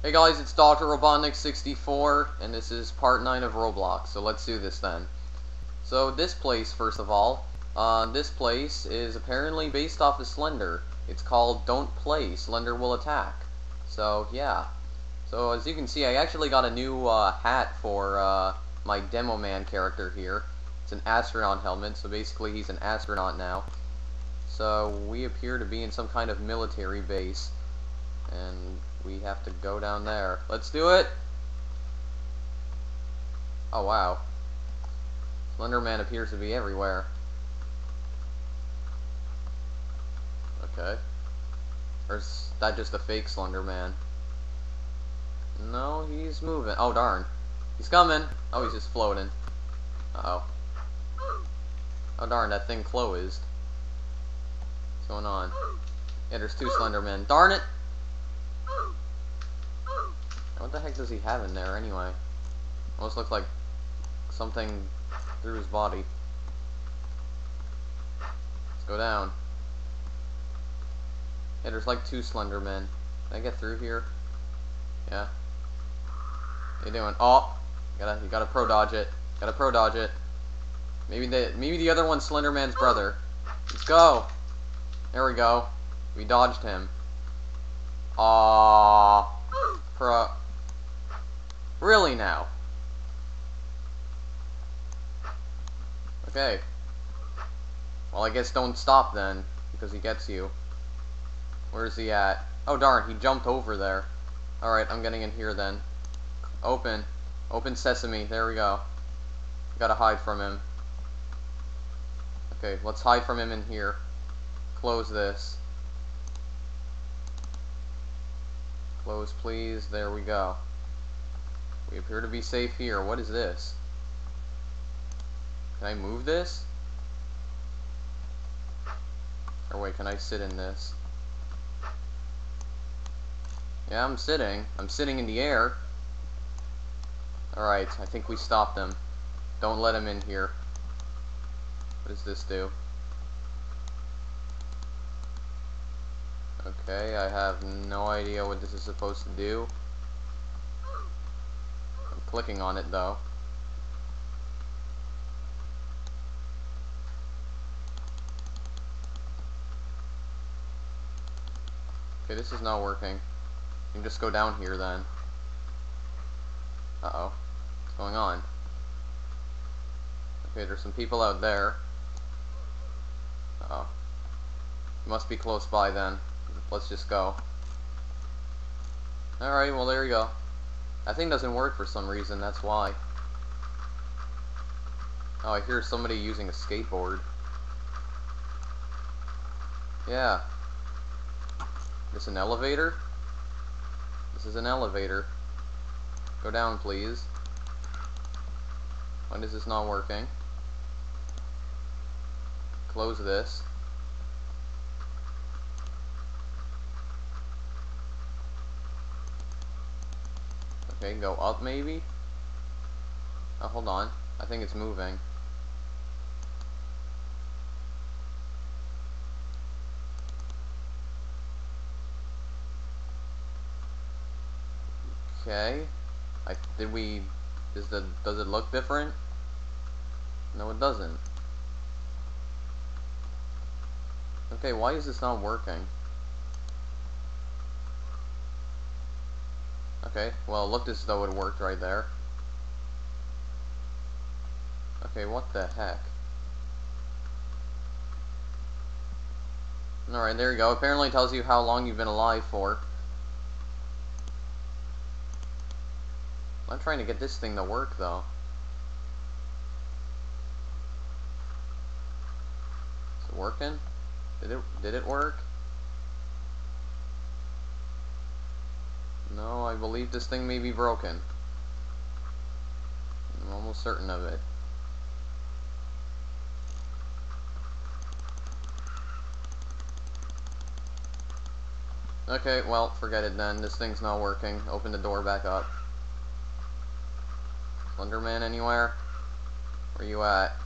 Hey guys, it's Dr. Robotnik64, and this is part 9 of Roblox, so let's do this then. So this place, first of all, uh, this place is apparently based off of Slender. It's called Don't Play, Slender Will Attack. So, yeah. So as you can see, I actually got a new uh, hat for uh, my Demo Man character here. It's an astronaut helmet, so basically he's an astronaut now. So we appear to be in some kind of military base. And we have to go down there. Let's do it! Oh wow. Slenderman appears to be everywhere. Okay. Or is that just a fake Slenderman? No, he's moving. Oh darn. He's coming! Oh, he's just floating. Uh oh. Oh darn, that thing closed. What's going on? Yeah, there's two Slendermen. Darn it! What the heck does he have in there anyway? Almost looked like something through his body. Let's go down. Yeah, there's like two Slender Men. Can I get through here? Yeah. What you doing? Oh! You gotta, you gotta pro dodge it. Gotta pro dodge it. Maybe the, maybe the other one's Slender Man's brother. Let's go! There we go. We dodged him. Aww. Pro. Really now? Okay. Well, I guess don't stop then, because he gets you. Where's he at? Oh darn, he jumped over there. Alright, I'm getting in here then. Open. Open sesame. There we go. Gotta hide from him. Okay, let's hide from him in here. Close this. Close, please. There we go. We appear to be safe here. What is this? Can I move this? Or wait, can I sit in this? Yeah, I'm sitting. I'm sitting in the air. Alright, I think we stopped them. Don't let him in here. What does this do? Okay, I have no idea what this is supposed to do. I'm clicking on it though. Okay, this is not working. You can just go down here then. Uh-oh. What's going on? Okay, there's some people out there. Uh oh Must be close by then. Let's just go. Alright, well there you go. That thing doesn't work for some reason, that's why. Oh, I hear somebody using a skateboard. Yeah. This an elevator? This is an elevator. Go down, please. Why is this not working? Close this. Okay, go up maybe? Oh, hold on. I think it's moving. Okay. I did we is the does it look different? No it doesn't. Okay, why is this not working? Okay, well, it looked as though it worked right there. Okay, what the heck? Alright, there you go. Apparently tells you how long you've been alive for. I'm trying to get this thing to work, though. Is it working? Did it, did it work? No, I believe this thing may be broken. I'm almost certain of it. Okay, well, forget it then. This thing's not working. Open the door back up. Slenderman anywhere? Where you at?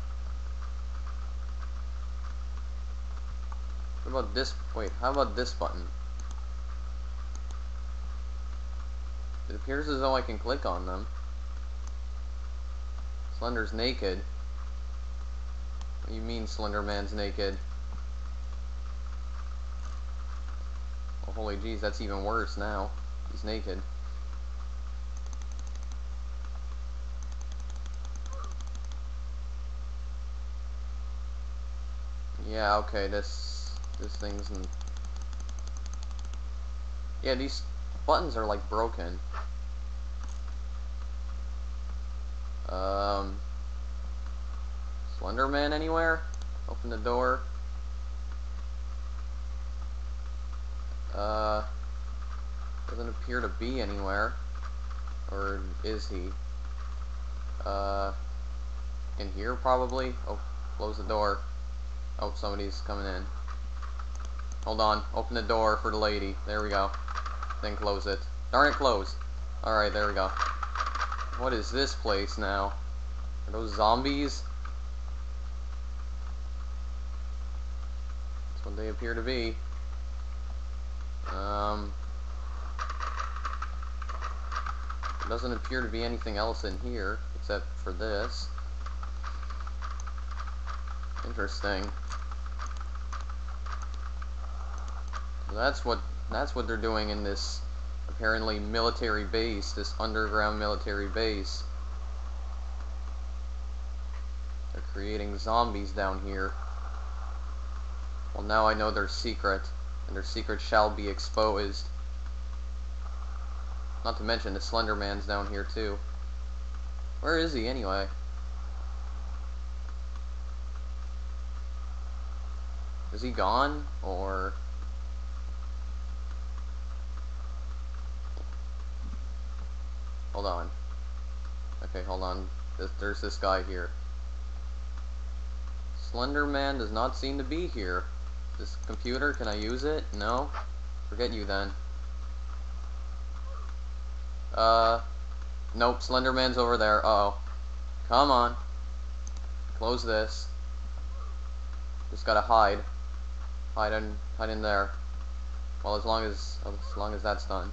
What about this? Wait, how about this button? It appears as though I can click on them. Slender's naked. What you mean Slenderman's naked? Oh, holy jeez, that's even worse now. He's naked. Yeah, okay, this this thing's in... Yeah, these buttons are like broken. Um Slenderman anywhere? Open the door. Uh doesn't appear to be anywhere. Or is he? Uh in here probably? Oh, close the door. Oh, somebody's coming in. Hold on. Open the door for the lady. There we go. Then close it. Darn it, close. Alright, there we go. What is this place now? Are those zombies? That's what they appear to be. Um... Doesn't appear to be anything else in here, except for this. Interesting. That's what that's what they're doing in this apparently military base, this underground military base. They're creating zombies down here. Well, now I know their secret, and their secret shall be exposed. Not to mention the Slender Man's down here too. Where is he anyway? Is he gone? Or... Hold on. Okay, hold on. There's this guy here. Slender Man does not seem to be here. This computer, can I use it? No? Forget you then. Uh, nope, Slenderman's over there. Uh oh Come on. Close this. Just gotta hide. Hide in, hide in there. Well, as long as, as long as that's done.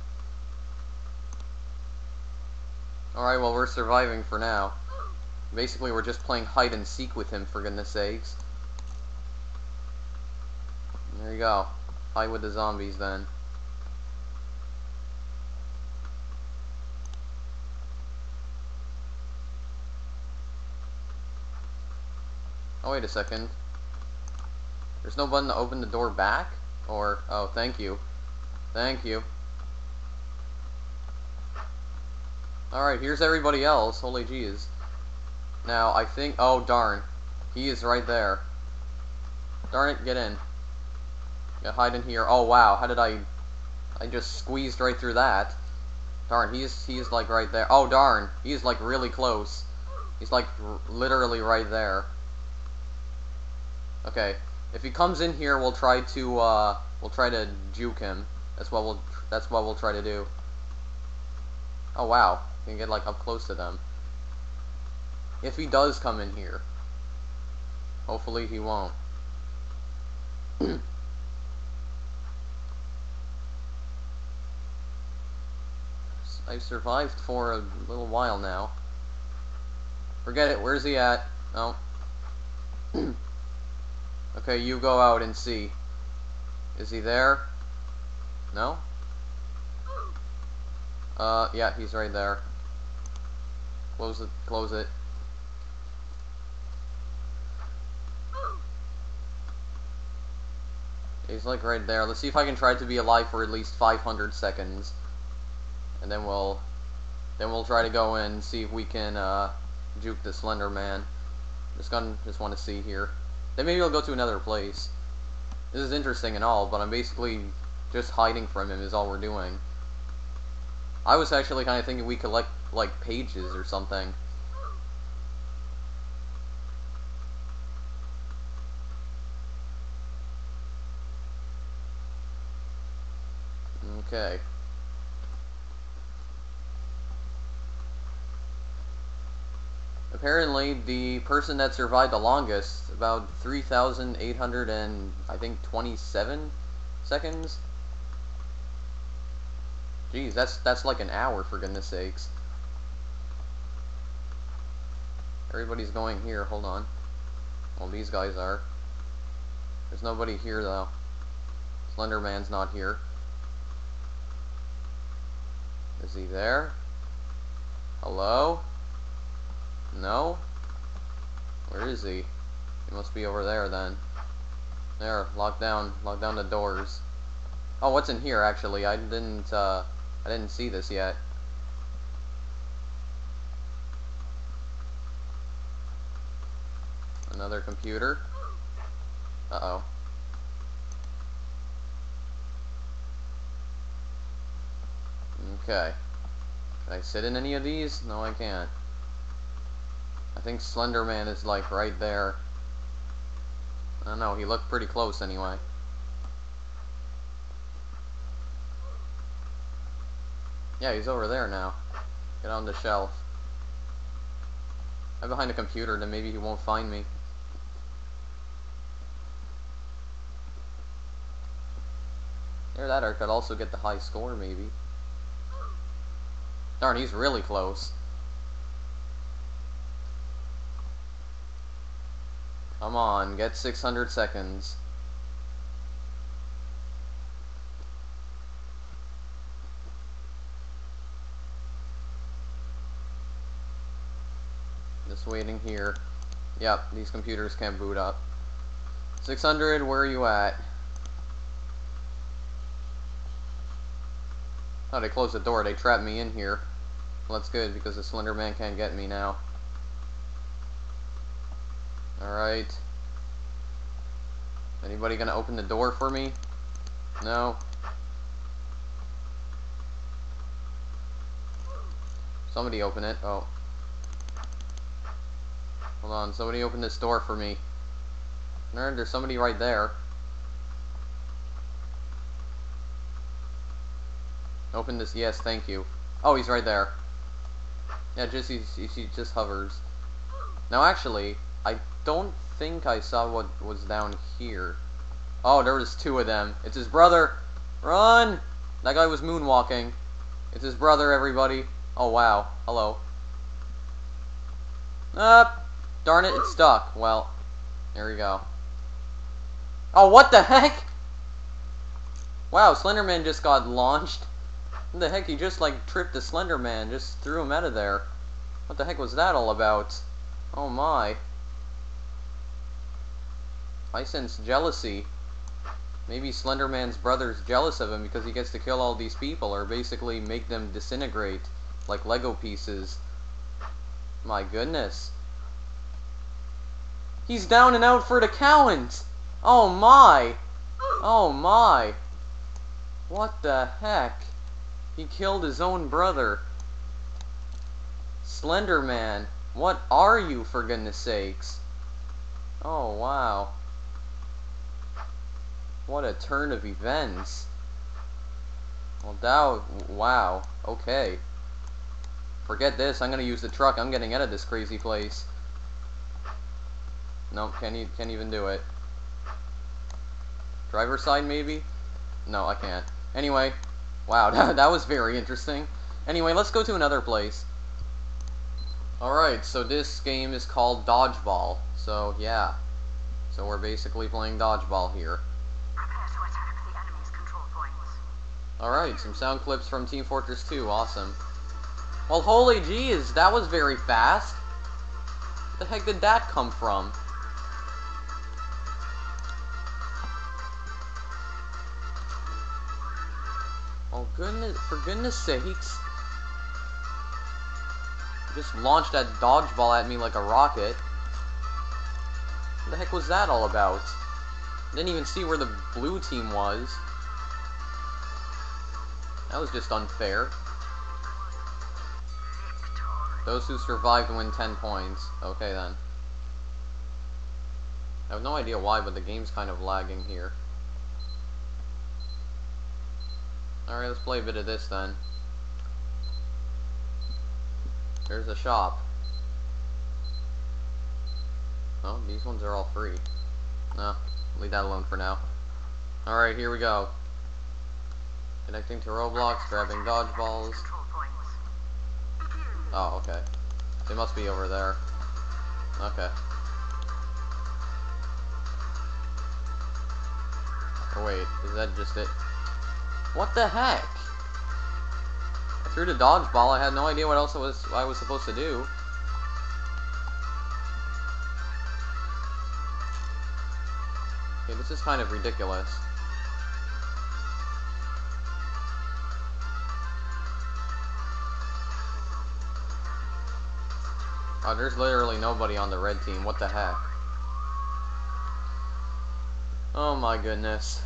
Alright, well, we're surviving for now. Basically, we're just playing hide and seek with him, for goodness sakes. There you go. Hide with the zombies, then. Oh, wait a second. There's no button to open the door back? Or, oh, thank you. Thank you. Alright, here's everybody else. Holy jeez. Now, I think... Oh, darn. He is right there. Darn it, get in. Hide in here. Oh, wow. How did I... I just squeezed right through that. Darn, he's, he's like right there. Oh, darn. He's like really close. He's like literally right there. Okay, if he comes in here, we'll try to uh, we'll try to juke him. That's what we'll that's what we'll try to do. Oh wow, can get like up close to them. If he does come in here, hopefully he won't. I've survived for a little while now. Forget it. Where's he at? Oh. Okay, you go out and see. Is he there? No? Uh, yeah, he's right there. Close it, close it. He's like right there. Let's see if I can try to be alive for at least 500 seconds. And then we'll then we'll try to go and see if we can uh, juke the Slender Man. Just gonna just want to see here. Then maybe I'll go to another place. This is interesting and all, but I'm basically just hiding from him is all we're doing. I was actually kind of thinking we collect, like, pages or something. Okay. apparently the person that survived the longest, about 3,800 and I think 27 seconds. Jeez, that's that's like an hour for goodness sakes. Everybody's going here. Hold on. Well, these guys are. There's nobody here though. Slenderman's not here. Is he there? Hello? No? Where is he? He must be over there then. There, lock down, lock down the doors. Oh, what's in here actually? I didn't, uh, I didn't see this yet. Another computer. Uh-oh. Okay. Can I sit in any of these? No, I can't. I think Slenderman is like right there. I don't know, he looked pretty close anyway. Yeah, he's over there now. Get on the shelf. I'm behind a computer, then maybe he won't find me. There, that or could also get the high score, maybe. Darn, he's really close. Come on, get 600 seconds. Waiting here. Yep, these computers can't boot up. 600, where are you at? Oh, they closed the door. They trapped me in here. Well, that's good, because the Slender Man can't get me now. Alright. Anybody gonna open the door for me? No? Somebody open it. Oh. Hold on, somebody open this door for me. Nerd, there's somebody right there. Open this, yes, thank you. Oh, he's right there. Yeah, just he, he just hovers. Now, actually, I don't think I saw what was down here. Oh, there was two of them. It's his brother. Run! That guy was moonwalking. It's his brother, everybody. Oh, wow. Hello. Up. Darn it, it's stuck. Well, there we go. Oh, what the heck? Wow, Slenderman just got launched. What the heck, he just like tripped the Slenderman, just threw him out of there. What the heck was that all about? Oh my. I sense jealousy. Maybe Slenderman's brother's jealous of him because he gets to kill all these people or basically make them disintegrate like Lego pieces. My goodness. He's down and out for the count! Oh my! Oh my! What the heck? He killed his own brother. Slenderman, what are you for goodness sakes? Oh wow. What a turn of events. Well, Dow, wow, okay. Forget this, I'm gonna use the truck, I'm getting out of this crazy place. Nope, can't, e can't even do it. Driver's side, maybe? No, I can't. Anyway, Wow, that, that was very interesting. Anyway, let's go to another place. Alright, so this game is called Dodgeball. So, yeah. So we're basically playing Dodgeball here. Alright, some sound clips from Team Fortress 2. Awesome. Well, holy jeez, that was very fast. Where the heck did that come from? For goodness sakes. Just launched that dodgeball at me like a rocket. What the heck was that all about? Didn't even see where the blue team was. That was just unfair. Those who survived win 10 points. Okay then. I have no idea why, but the game's kind of lagging here. Alright, let's play a bit of this then. There's a shop. Oh, these ones are all free. No, leave that alone for now. Alright, here we go. Connecting to Roblox, grabbing dodgeballs. Oh, okay. They must be over there. Okay. Oh wait, is that just it? What the heck? I threw the dodgeball, I had no idea what else I was I was supposed to do. Okay, this is kind of ridiculous. Oh, there's literally nobody on the red team. What the heck? Oh my goodness.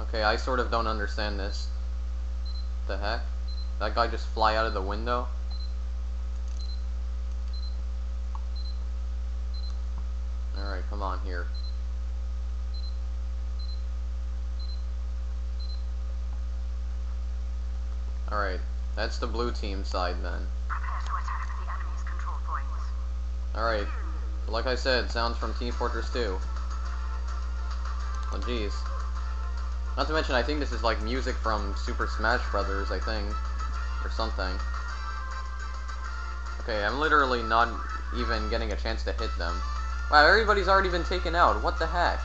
Okay, I sort of don't understand this. The heck? That guy just fly out of the window? Alright, come on here. Alright, that's the blue team side then. Prepare to attack the enemy's control points. Alright. Like I said, sounds from Team Fortress 2. Oh jeez. Not to mention, I think this is like music from Super Smash Brothers, I think. Or something. Okay, I'm literally not even getting a chance to hit them. Wow, everybody's already been taken out. What the heck?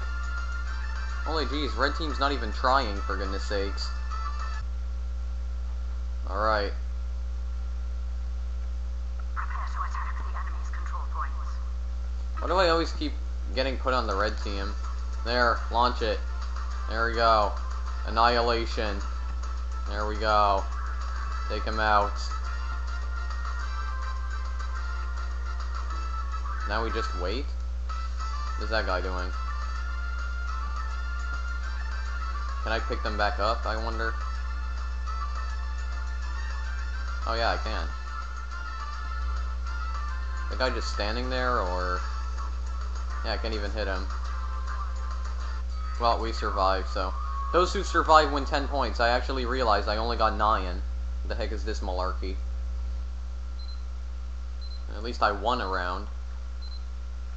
Holy jeez, red team's not even trying, for goodness sakes. Alright. Prepare to attack the enemy's control points. Why do I always keep getting put on the red team? There, launch it. There we go. Annihilation. There we go. Take him out. Now we just wait? What is that guy doing? Can I pick them back up, I wonder? Oh yeah, I can. The guy just standing there, or... Yeah, I can't even hit him. Well, we survived, so... Those who survive win 10 points. I actually realized I only got 9. What the heck is this malarkey? At least I won a round.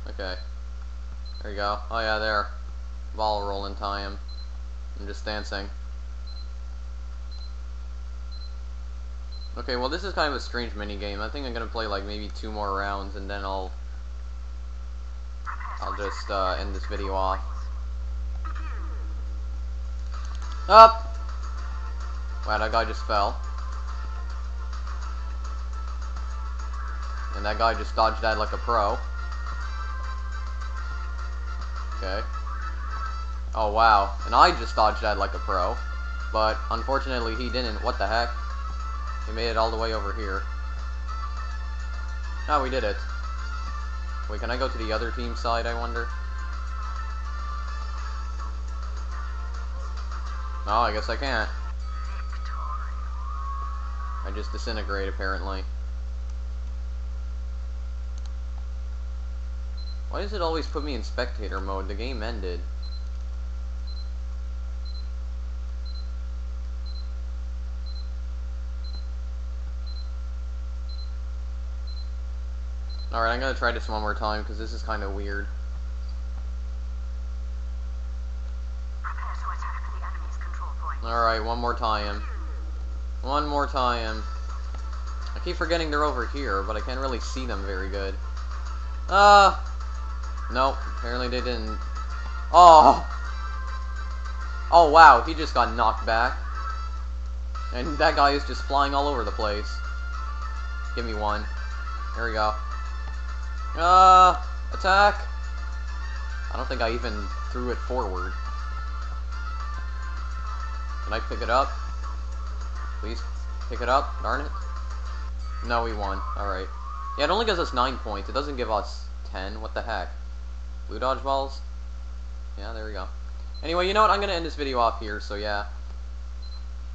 Okay. There you go. Oh yeah, there. Ball rolling time. I'm just dancing. Okay, well this is kind of a strange mini game. I think I'm gonna play like maybe two more rounds and then I'll I'll just uh, end this video off. points. Up! Wow, that guy just fell. And that guy just dodged that like a pro. Okay. Oh, wow. And I just dodged that like a pro. But, unfortunately, he didn't. What the heck? He made it all the way over here. Oh, we did it. Wait, can I go to the other team side, I wonder? No, I guess I can't. I just disintegrate, apparently. Why does it always put me in spectator mode? The game ended. Alright, I'm gonna try this one more time, because this is kind of weird. Prepare to attack the enemy's control points. Alright, one more time. One more time. I keep forgetting they're over here, but I can't really see them very good. Uh, nope, apparently they didn't. Oh! Oh wow, he just got knocked back. And that guy is just flying all over the place. Give me one. There we go. Uh, attack! I don't think I even threw it forward. Can I pick it up? Please pick it up. Darn it. No, we won. Alright. Yeah, it only gives us 9 points. It doesn't give us 10. What the heck? Blue dodgeballs? Yeah, there we go. Anyway, you know what? I'm going to end this video off here, so yeah.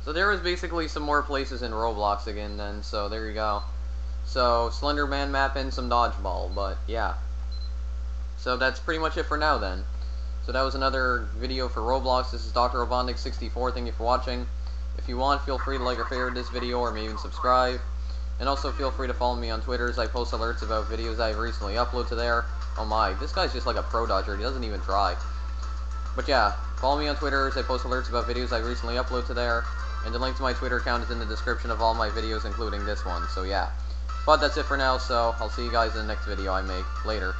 So there was basically some more places in Roblox again then, so there you go. So, Slender Man map and some dodgeball, but yeah. So that's pretty much it for now then. So that was another video for Roblox. This is Dr. Robotnik64. Thank you for watching. If you want, feel free to like or favorite this video or maybe even subscribe. And also feel free to follow me on Twitter as I post alerts about videos I've recently uploaded to there. Oh my, this guy's just like a pro dodger. He doesn't even try. But yeah, Follow me on Twitter as I post alerts about videos I've recently upload to there. And the link to my Twitter account is in the description of all my videos, including this one. So yeah. But that's it for now, so I'll see you guys in the next video I make. Later.